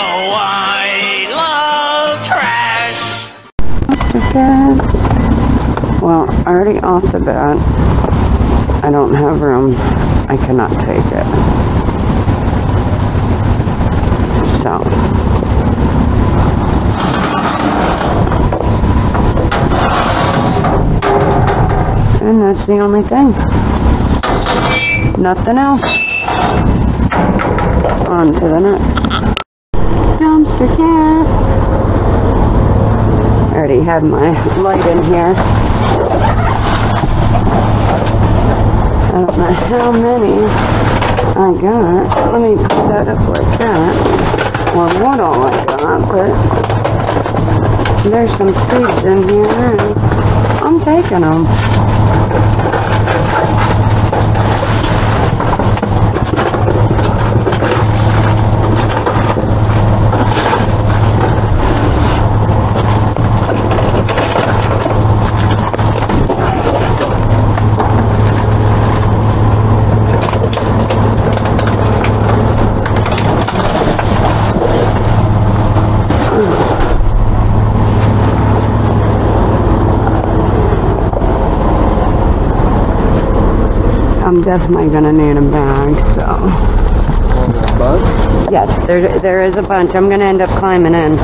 Oh, I love trash. Well, already off the bat, I don't have room. I cannot take it. So. And that's the only thing. Nothing else. On to the next. Dumpster cats. I already have my light in here. I don't know how many I got. Let me put that up like that. Or what all I got, but there's some seeds in here. I'm taking them. I'm definitely gonna need a bag, so. Yes, there, there is a bunch. I'm gonna end up climbing in.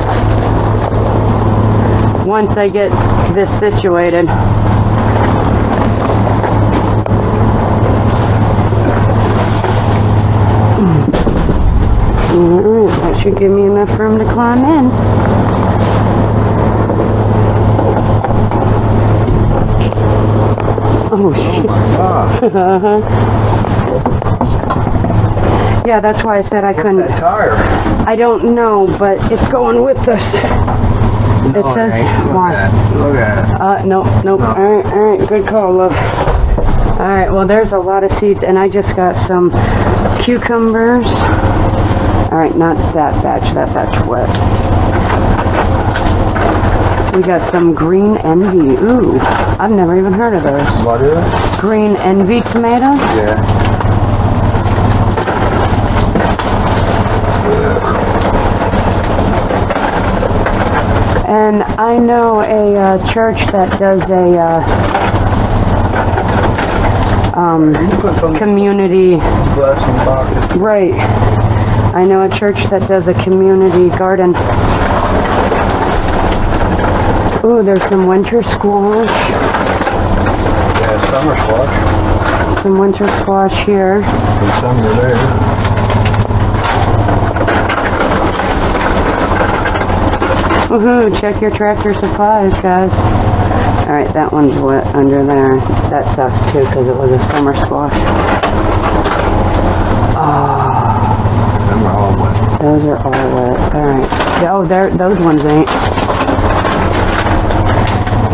Once I get this situated. Alright, that should give me enough room to climb in. Oh, shit. Yeah, that's why I said I couldn't. tire. I don't know, but it's going with us. It says why. Look at it. Uh, no, nope. All right, all right. Good call, love. All right. Well, there's a lot of seeds, and I just got some cucumbers. All right, not that batch. That batch wet. We got some green envy. Ooh, I've never even heard of those. What is it? Green envy tomatoes. Yeah. And I know a uh, church that does a uh, um, You put some community. Right. I know a church that does a community garden. Ooh, there's some winter squash. Yeah, summer squash. Some winter squash here. And summer there. Woohoo, check your tractor supplies, guys. Alright, that one's wet under there. That sucks too, because it was a summer squash. Them are all wet. Those are all wet. Alright. Oh, there, those ones ain't.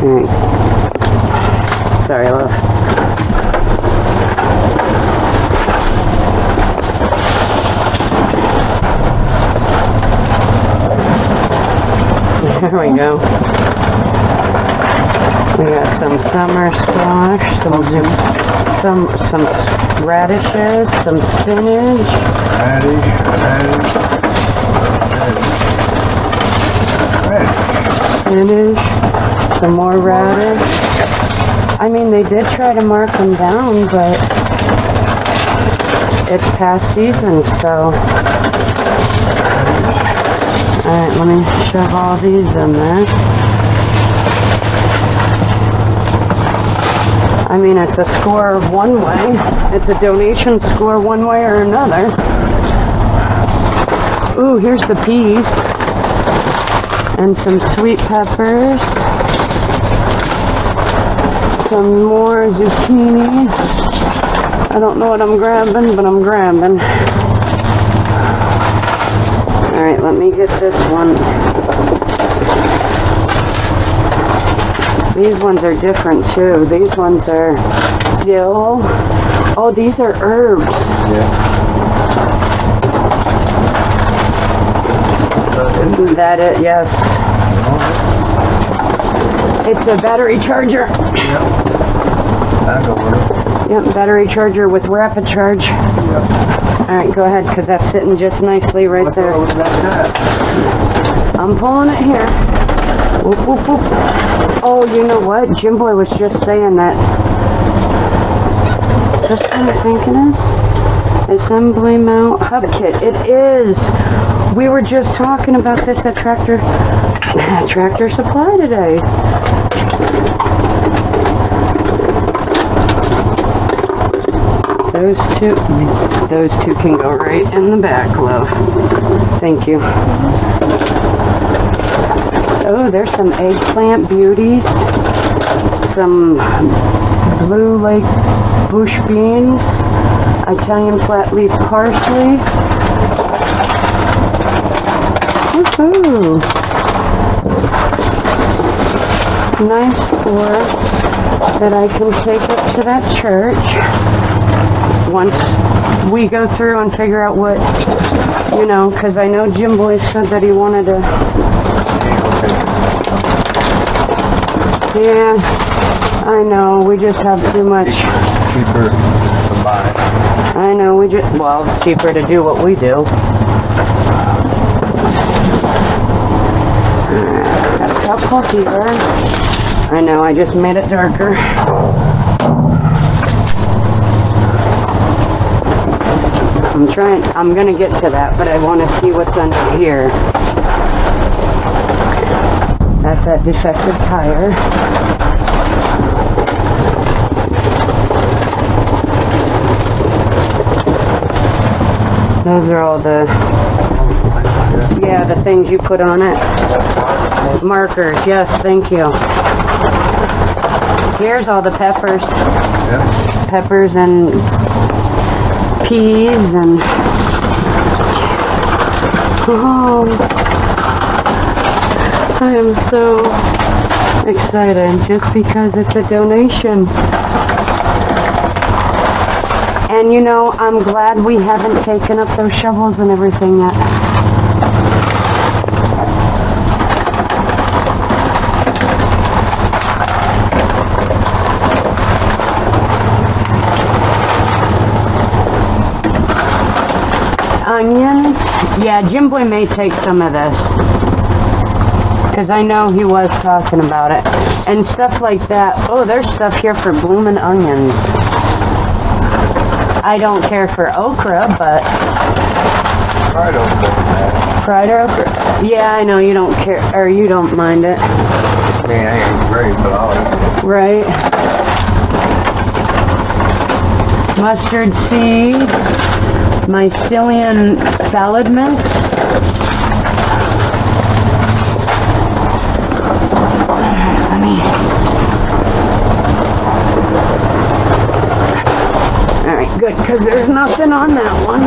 Alright. Sorry, love. There we go. We got some summer squash, some some some radishes, some spinach. Radish, radish, radish. spinach, some more radish. I mean, they did try to mark them down, but it's past season, so. Alright, let me shove all these in there. I mean, it's a score one way. It's a donation score one way or another. Ooh, here's the peas and some sweet peppers, some more zucchini. I don't know what I'm grabbing, but I'm grabbing. All right, let me get this one. These ones are different too. These ones are dill. Oh, these are herbs. Yeah. That it, yes. It's a battery charger. That'll work. Yep, battery charger with rapid charge. Yep. All right, go ahead, because that's sitting just nicely right thought there. back. I'm pulling it here. Whoop, whoop, whoop. Oh, you know what? Jim Boy was just saying that. What I think it is? Assembly mount hub kit. It is. We were just talking about this at Tractor Tractor Supply today. Those two, those two can go right in the back, love. Thank you. Oh, there's some eggplant beauties, some blue lake bush beans, Italian flat leaf parsley. Woohoo! Nice for that I can take it to that church once we go through and figure out what, you know, because I know Jim Boy said that he wanted to Yeah, I know. We just have too much. Cheaper to buy. I know. We just well, cheaper to do what we do. Alright, Got a couple here. I know. I just made it darker. I'm trying. I'm gonna get to that, but I want to see what's under here. That's that defective tire. Those are all the, yeah, the things you put on it. Markers, yes, thank you. Here's all the peppers, Yeah. peppers and peas and, oh, I am so excited just because it's a donation. And you know, I'm glad we haven't taken up those shovels and everything yet. Onions, yeah, Jim Boy may take some of this. Because I know he was talking about it. And stuff like that. Oh, there's stuff here for bloomin' onions. I don't care for okra, but I don't think fried okra. Yeah, I know you don't care, or you don't mind it, I mean, it ain't great, but I'll eat it. right? Mustard seeds, mycelium salad mix. Let me. All right, good, because there's nothing on that one.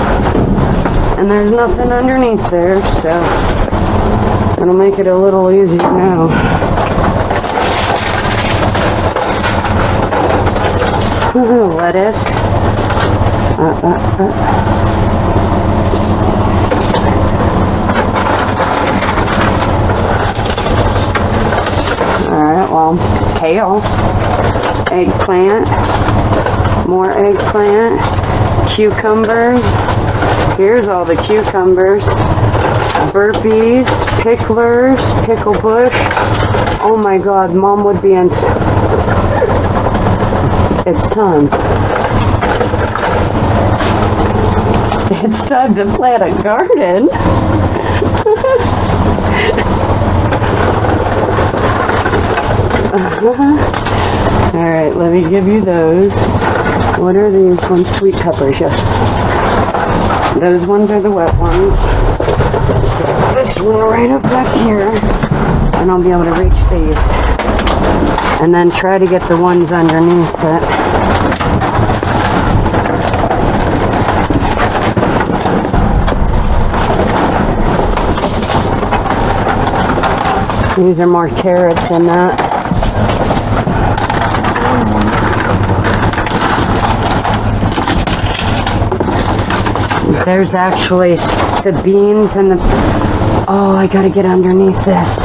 And there's nothing underneath there, so it'll make it a little easier now. Lettuce. Uh, uh, uh. Alright, well, kale, eggplant, more eggplant, cucumbers. Here's all the cucumbers, Burpee's, picklers, pickle bush. Oh my god, mom would be in. It's time. It's time to plant a garden. Uh-huh. All right, let me give you those. What are these ones? Sweet peppers, yes. Those ones are the wet ones. This one right up back here, and I'll be able to reach these. And then try to get the ones underneath it. These are more carrots than that. There's actually the beans and the. Oh, I gotta get underneath this.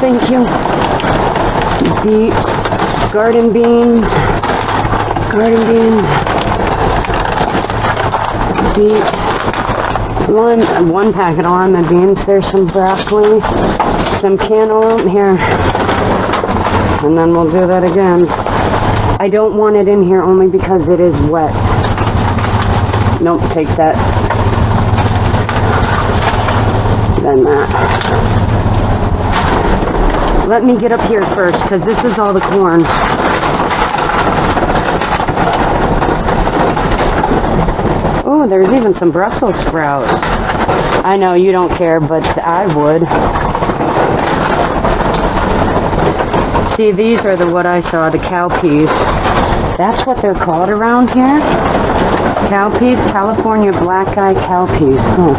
Thank you. beets, garden beans, garden beans, beets, one one packet of lima beans. There's some broccoli, some cantaloupe here, and then we'll do that again. I don't want it in here only because it is wet. Nope, take that. Then that. Let me get up here first because this is all the corn. Oh, there's even some Brussels sprouts. I know you don't care, but I would. See, these are the what I saw, the cowpeas. That's what they're called around here. Cowpeas, California black eye cowpeas. Huh.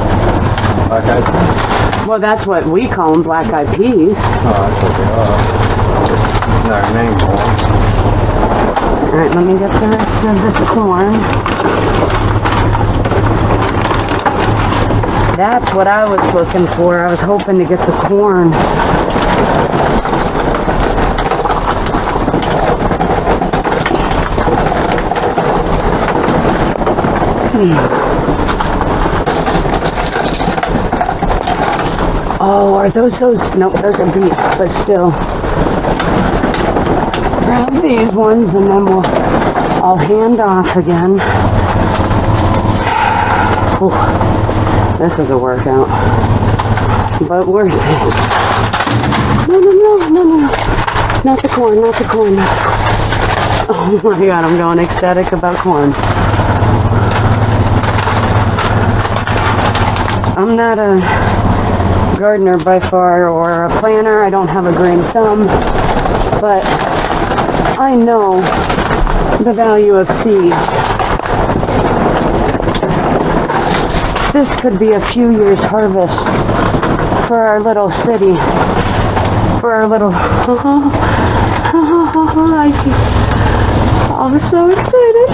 I, Well, that's what we call them, black eye peas. oh, that's what they are. Their name for All right, let me get the rest of this corn. That's what I was looking for. I was hoping to get the corn. Oh, are those those? Nope, those are beets, but still. Grab these ones and then we'll, I'll hand off again. Whew, this is a workout, but worth it. No, no, no, no, no, no. Not the corn, not the corn. Not the corn. Oh my god, I'm going ecstatic about corn. I'm not a gardener by far or a planter. I don't have a green thumb, but I know the value of seeds. This could be a few years harvest for our little city, for our little. Oh, I'm so excited.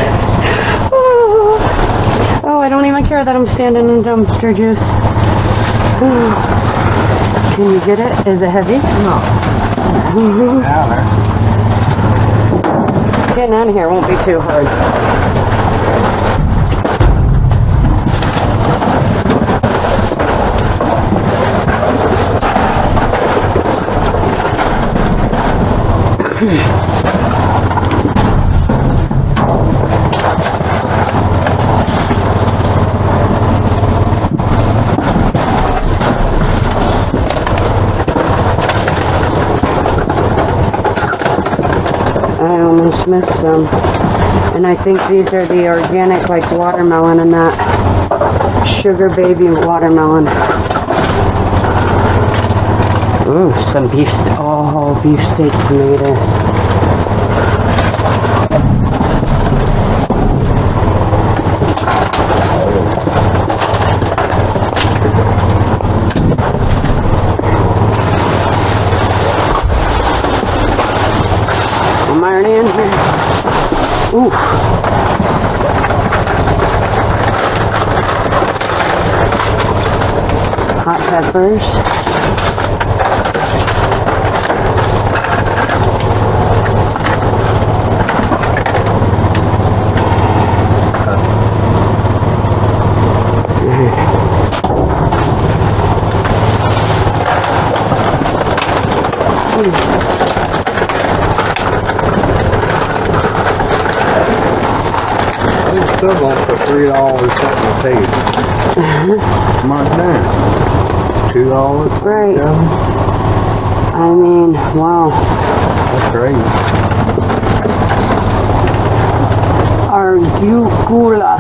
Oh. oh, I don't even care that I'm standing in dumpster juice. Can you get it? Is it heavy? No. Getting out of here won't be too hard. I missed some. Um, and I think these are the organic, like watermelon and that sugar baby watermelon. Ooh, some beef, oh, beefsteak tomatoes. Am I already in here? Ooh. They're still going for three dollars something a piece. Mark down. Two dollars. Right. I mean, wow. That's great. Arugula.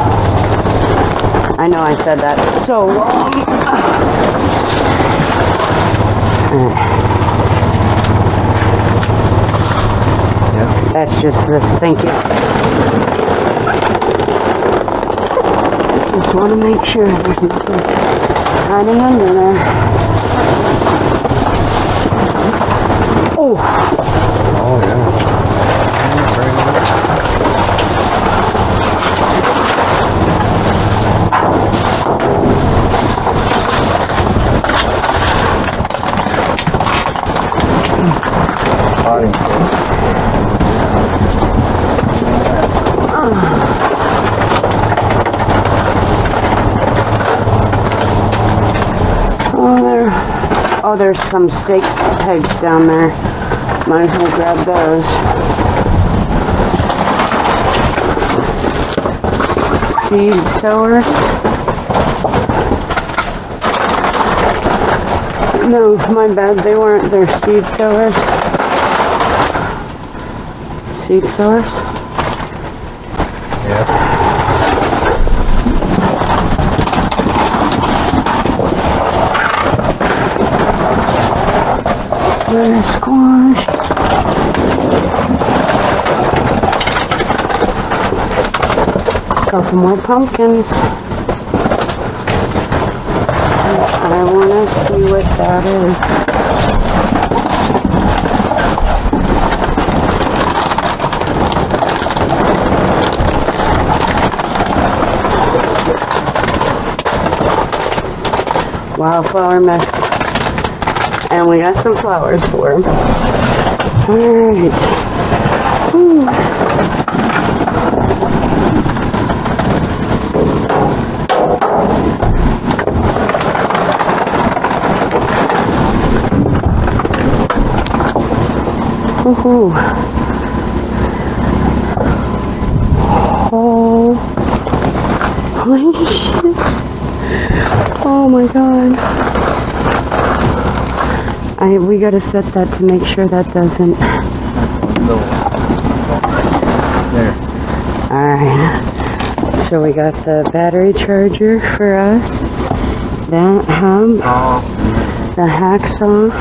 I know I said that so wrong. Yep. That's just the thank you. Just want to make sure there's nothing hiding under there. Oh, Oh yeah right. Potting soil. Oh, there's some steak pegs down there. Might as well grab those. Seed sowers. No, my bad. They weren't. They're seed sowers. Seed sowers. Yeah. Butter squash. Couple more pumpkins. I want to see what that is. Wildflower mix. And we got some flowers for him. Alright. Hmm. Ooh. Ooh. Oh. Holy shit. Oh my god. I we gotta set that to make sure that doesn't. There. Alright. So we got the battery charger for us. That hub, the hacksaw,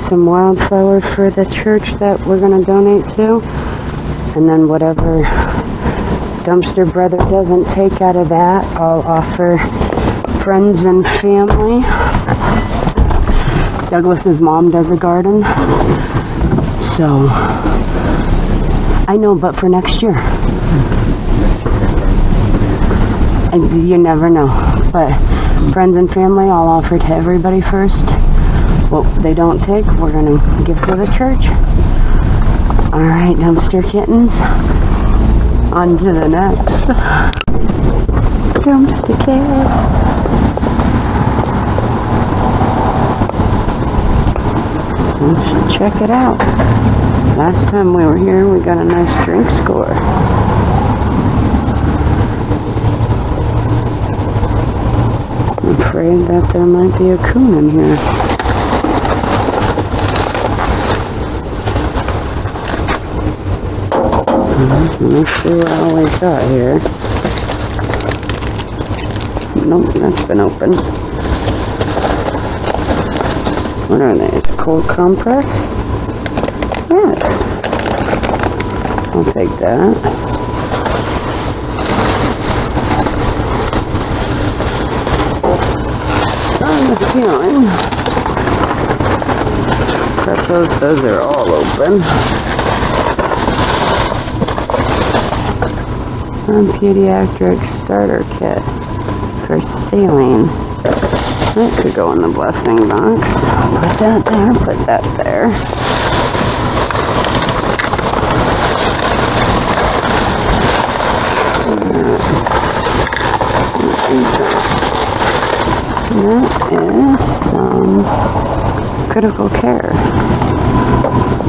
some wildflower for the church that we're gonna donate to, and then whatever dumpster brother doesn't take out of that, I'll offer friends and family. Douglas's mom does a garden. So I know, but for next year. And you never know. But friends and family, I'll offer to everybody first. What they don't take, we're gonna give to the church. All right, dumpster kittens. On to the next. Dumpster kids. Check it out. Last time we were here, we got a nice drink score. I'm afraid that there might be a coon in here. Mhm, Let's see what all we got here. Nope, that's been opened. What are these? Cold compress? Yes. I'll take that. I have a feeling. Pretzels, those are all open. Um, pediatric starter kit for saline. That could go in the blessing box. Put that there, put that there. That is some critical care.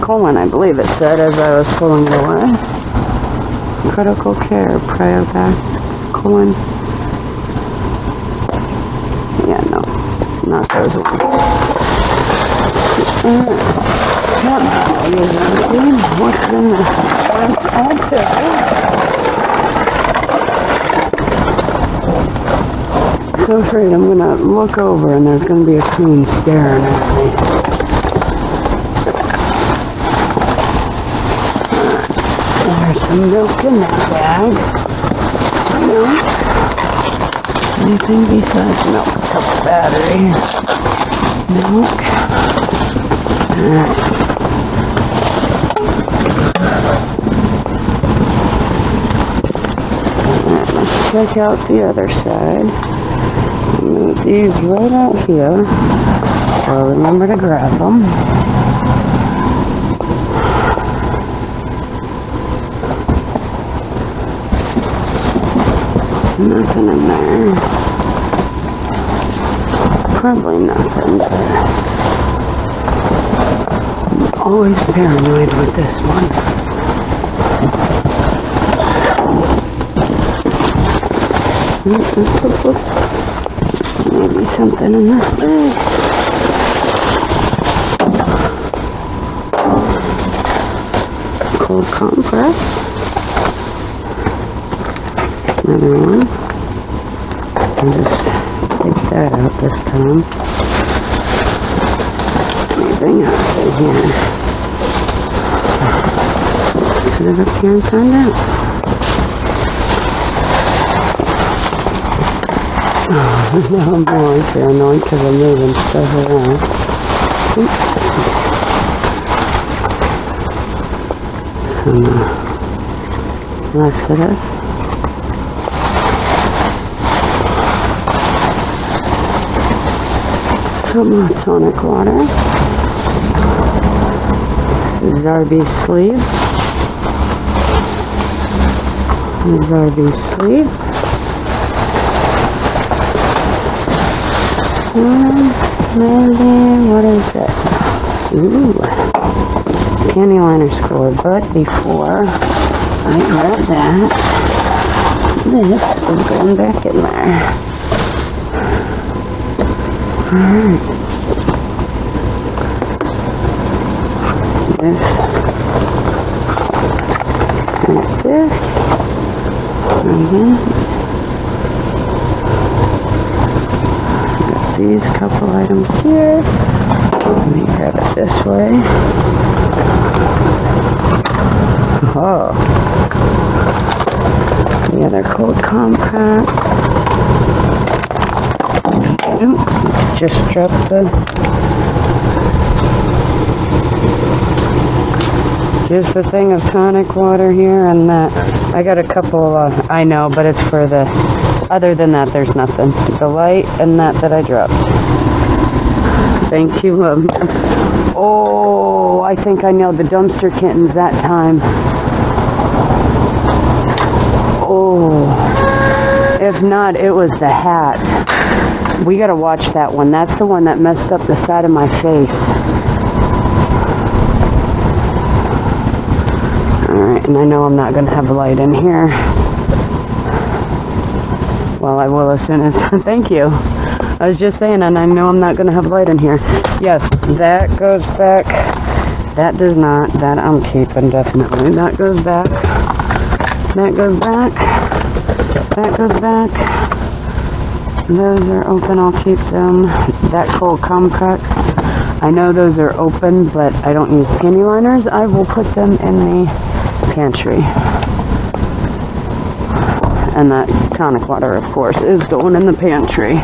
Colon, I believe it said as I was pulling it away. Critical care, Priovac, colon. Yeah, no, not in there. So afraid I'm gonna look over and there's gonna be a coon staring at me. There's some milk in that bag. Anything besides milk? A batteries. Milk. Alright. Alright, let's check out the other side. Move these right out here. So remember to grab them. Nothing in there. Probably nothing, I'm always paranoid with this one. Maybe something in this bag. Cold compress. Another one. Just that out this time. Anything else in here? Sit it up here and find out. Oh, now I'm really paranoid because I'm moving stuff around. Some uh, laxative. Some tonic water. This is Zarbee's sleeve. Zarbee's sleeve. And maybe, what is this? Ooh, panty liner score. But before I grab that, this is going back in there. This. This. And these couple items here. Let me grab it this way. Oh. The other cold compact. Just dropped the just the thing of tonic water here and that. I got a couple uh, I know but it's for the other than that there's nothing. The light and that that I dropped. Thank you um, oh I think I nailed the dumpster kittens that time. Oh. If not it was the hat we gotta watch that one. That's the one that messed up the side of my face. Alright, and I know I'm not gonna have light in here. Well, I will as soon as. Thank you. I was just saying, and I know I'm not gonna have light in here. Yes, that goes back. That does not. That I'm keeping definitely. That goes back. That goes back. That goes back. Those are open, I'll keep them. That cold complex, I know those are open, but I don't use panty liners. I will put them in the pantry. And that tonic water, of course, is going in the pantry.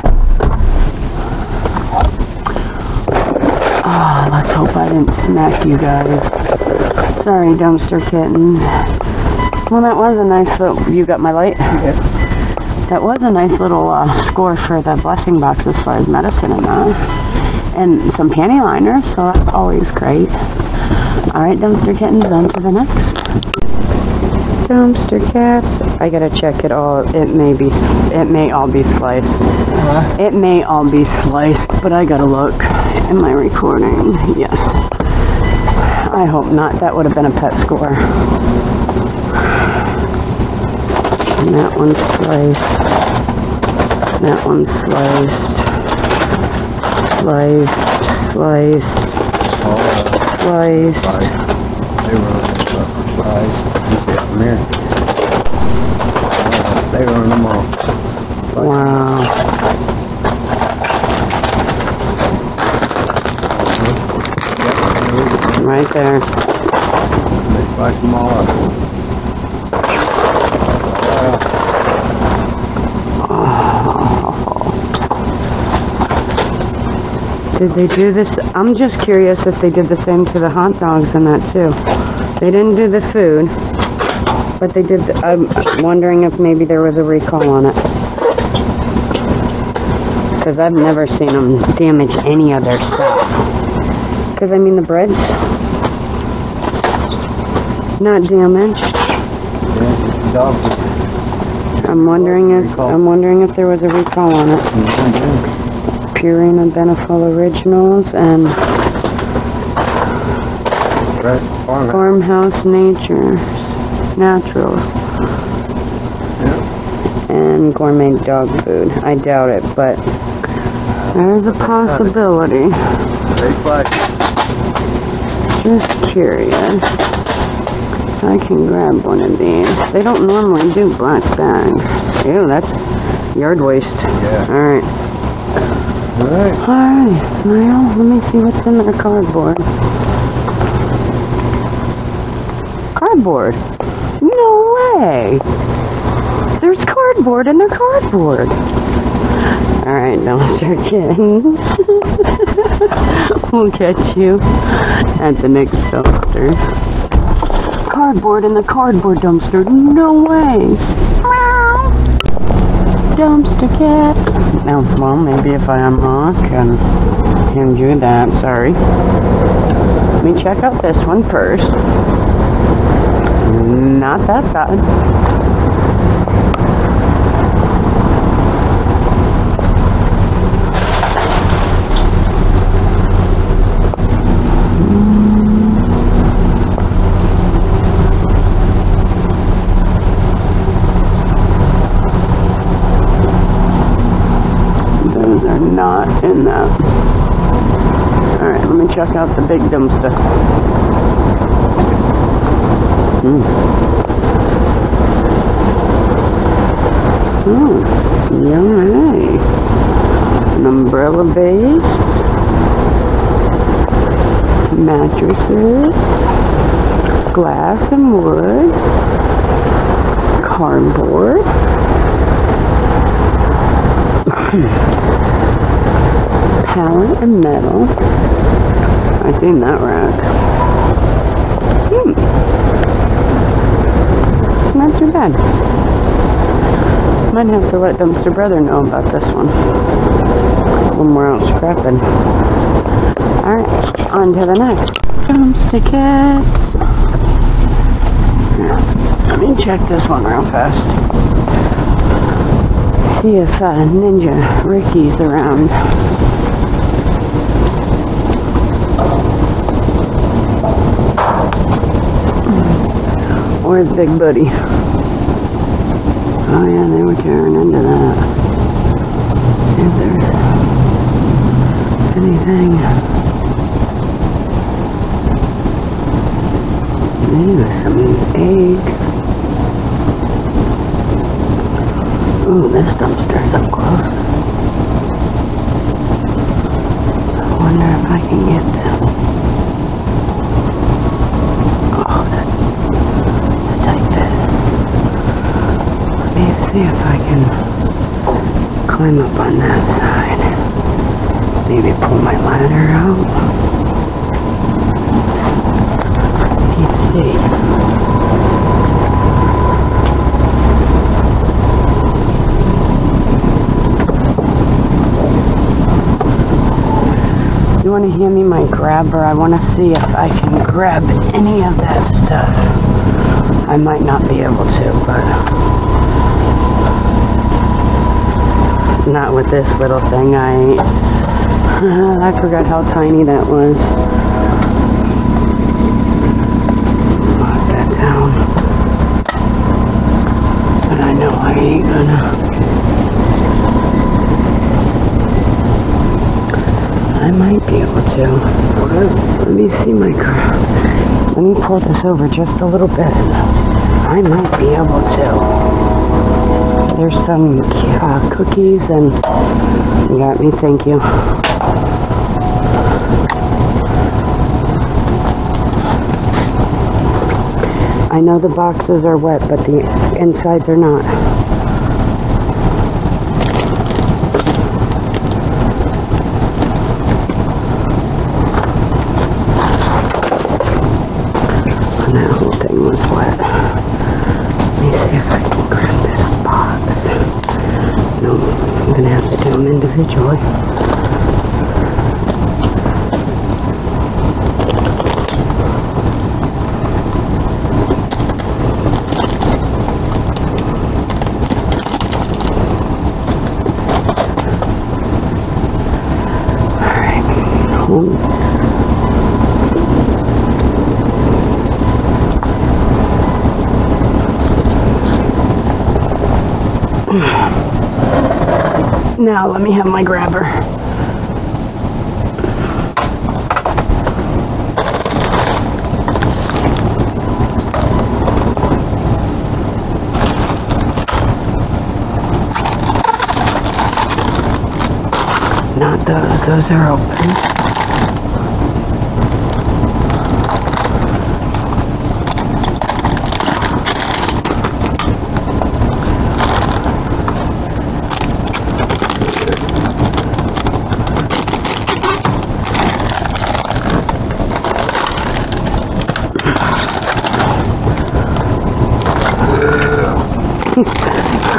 Oh, let's hope I didn't smack you guys. Sorry, dumpster kittens. Well, that was a nice little, you got my light? That was a nice little uh, score for the blessing box as far as medicine and that. And some panty liners, so that's always great. Alright, dumpster kittens, on to the next. Dumpster cats. I gotta check it all. It may be, it may all be sliced. It may all be sliced, but I gotta look. Am I recording? Yes. I hope not. That would have been a pet score. And that one's sliced. That one's sliced. Sliced. Sliced. Sliced. They. Come here. They run them off. Wow. Right there. They slice them all up. Did they do this? I'm just curious if they did the same to the hot dogs and that too. They didn't do the food, but they did. The, I'm wondering if maybe there was a recall on it. Because I've never seen them damage any other stuff. Because I mean the bread's not damaged. I'm wondering if I'm wondering if there was a recall on it. Purina Beneful Originals and Right, farm. Farmhouse Natures Naturals Yeah. and gourmet dog food. I doubt it, but there's a possibility. Just curious. I can grab one of these. They don't normally do black bags. Ew, that's yard waste. Yeah. Alright. Alright. Alright. Well, let me see what's in their cardboard. Cardboard? No way! There's cardboard in their cardboard. Alright, dumpster kittens. we'll catch you at the next dumpster. Cardboard in the cardboard dumpster. No way! Meow. Dumpster cats. Now, oh, well, maybe if I unlock and hand you that. Sorry. Let me check out this one first. Not that side. Those are not in that. Alright, let me check out the big dumpster. Hmm. Oh, yummy. An umbrella base. Mattresses. Glass and wood. Cardboard. pallet and metal. I seen that rack. Hmm. Not too bad. Might have to let Dumpster Brother know about this one. When we're out scrapping. Alright, on to the next. Dumpster Cats. Let me check this one real fast. See if uh, Ninja Ricky's around. Where's Big Buddy? Oh yeah, they were tearing into that. If there's anything. Maybe some eggs. Ooh, this dumpster's up close. I wonder if I can get them. Oh, that, that's a tight fit. Let me see if I can climb up on that side. Maybe pull my ladder out. Let's see. You want to hand me my grabber? I want to see if I can grab any of that stuff. I might not be able to, but not with this little thing. I I forgot how tiny that was. Lock that down. But I know I ain't gonna. I might be able to. Let me see my car. Let me pull this over just a little bit. I might be able to. There's some uh, cookies and you got me. Thank you. I know the boxes are wet, but the insides are not. And that whole thing was wet. Let me see if I can grab this box. No, I'm gonna have to Now let me have my grabber. Not those, those are open.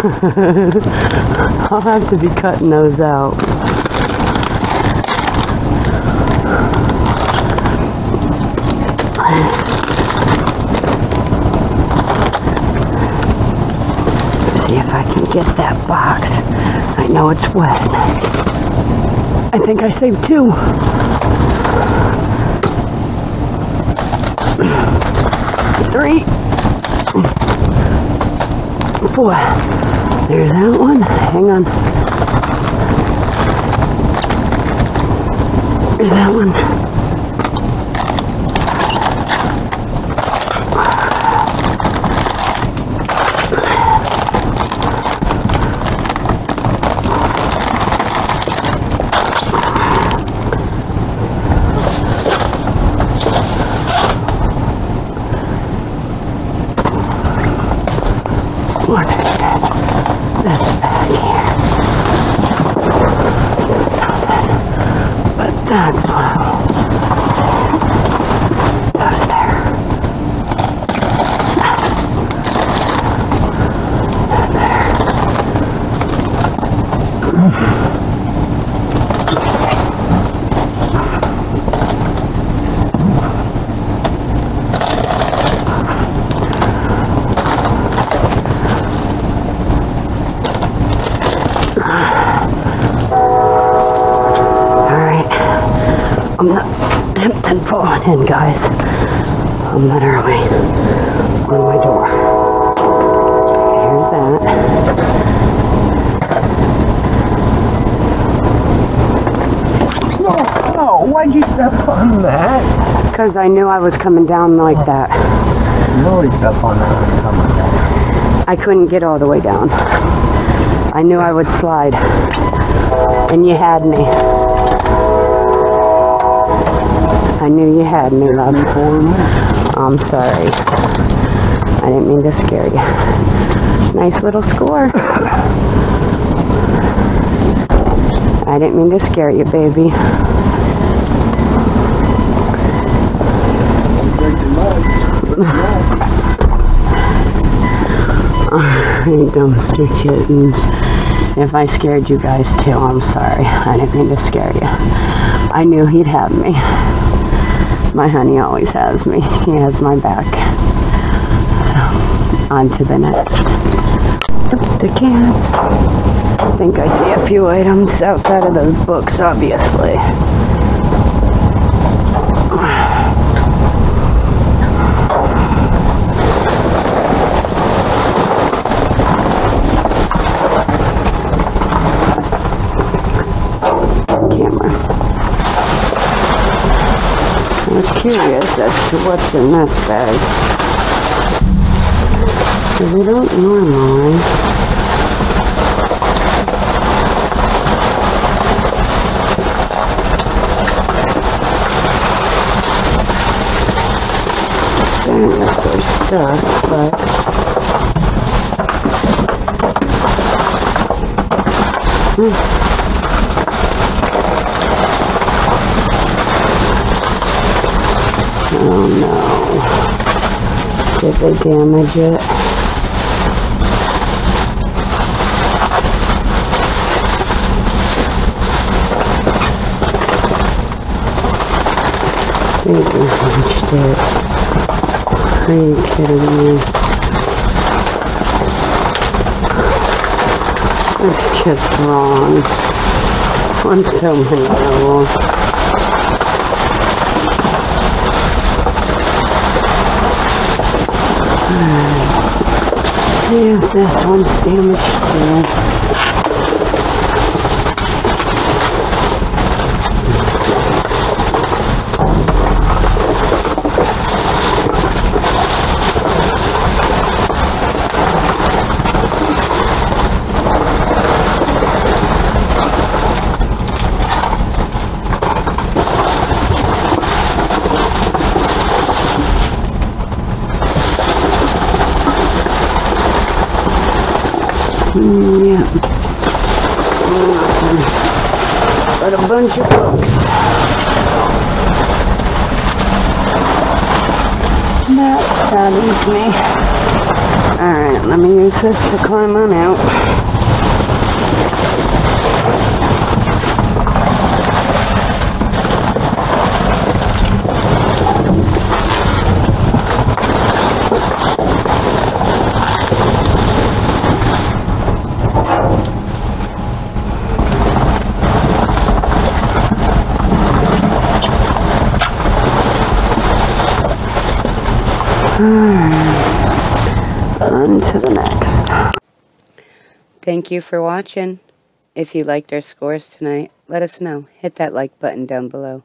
I'll have to be cutting those out. See if I can get that box. I know it's wet. I think I saved two. Three. Four. There's that one. Hang on. There's that one. One. That's back here. But that's what goes there. Alright. I'm not in, guys. I'm literally on my door. Here's that. No, no, why'd you step on that? Because I knew I was coming down like oh. that. You always step on that when you come like that. I couldn't get all the way down. I knew I would slide. And you had me. I knew you had me, love. I'm sorry. I didn't mean to scare you. Nice little score. I didn't mean to scare you, baby. You dumpster kittens. If I scared you guys too, I'm sorry. I didn't mean to scare you. I knew he'd have me. My honey always has me. He has my back. On to the next. Dumpster cans. I think I see a few items outside of those books, obviously. Curious as to what's in this bag. we don't normally. Saying that there's stuff, but hmm. Oh no. Did they damage it? They damaged it. Are you kidding me? It's just wrong on so many levels. See if this one's damaged too. Yeah. But a bunch of books. That saddens me. Alright, let me use this to climb on out. On to the next. Thank you for watching. If you liked our scores tonight, let us know. Hit that like button down below.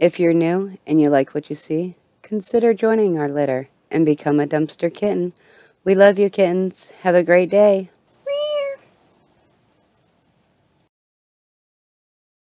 If you're new and you like what you see, consider joining our litter and become a dumpster kitten. We love you kittens. Have a great day.